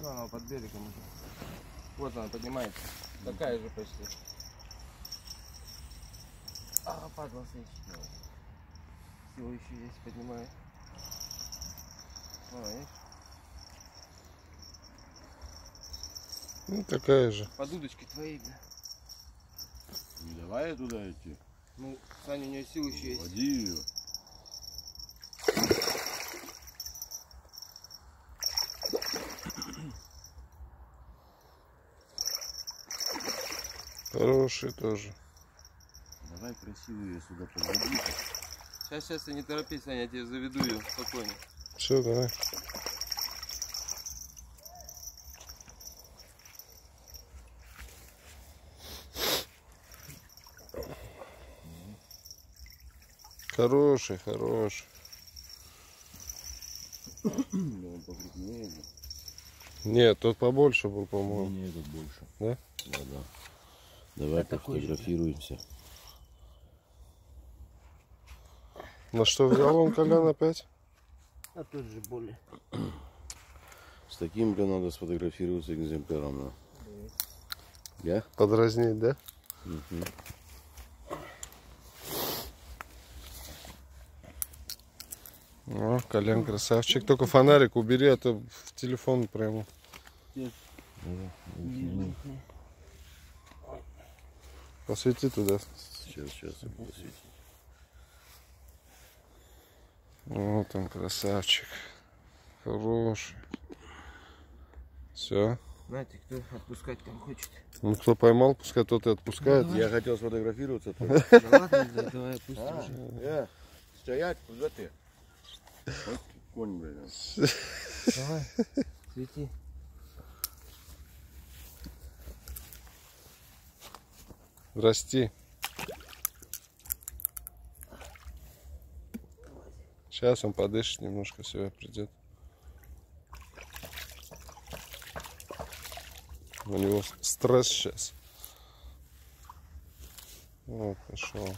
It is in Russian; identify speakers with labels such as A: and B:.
A: Ну, она под берегом уже. Вот она поднимается. Такая же почти. А, падла сычки. Все еще есть, поднимает. А, видишь?
B: Ну, такая же.
A: Под удочкой твоей, бля.
C: Не давай туда идти.
A: Ну, Саня, у нее сил еще есть.
C: Води ее.
B: Хороший тоже.
C: Давай красиво ее сюда подводи.
A: Сейчас, сейчас, не торопись, Саня, я тебе заведу ее спокойно.
B: Все, давай. Хороший, хороший.
C: Он покрупнее.
B: Нет, тот побольше был, по-моему.
C: Не, этот больше.
B: Да?
C: Да, да. Давай пофотографируемся.
B: На что взял он Колян опять?
A: А тут же боли.
C: С таким, бля, надо сфотографироваться экземпляром. да. Я?
B: Подразнить, да?
C: Мгм.
B: О, Колян красавчик. Только фонарик убери, а то в телефон прямо. Посвети туда.
C: Сейчас, сейчас я буду светить.
B: Вот он, красавчик. Хороший. Все.
A: Знаете, кто отпускать там хочет?
B: Ну, кто поймал, пускай тот и отпускает.
C: Я хотел сфотографироваться.
A: ладно, да, давай пусть
C: А, э, Стоять, куда ты? Вот конь, бля.
A: Давай, свети.
B: Расти. Сейчас он подышит немножко, все, придет. У него стресс сейчас. Вот, пошел.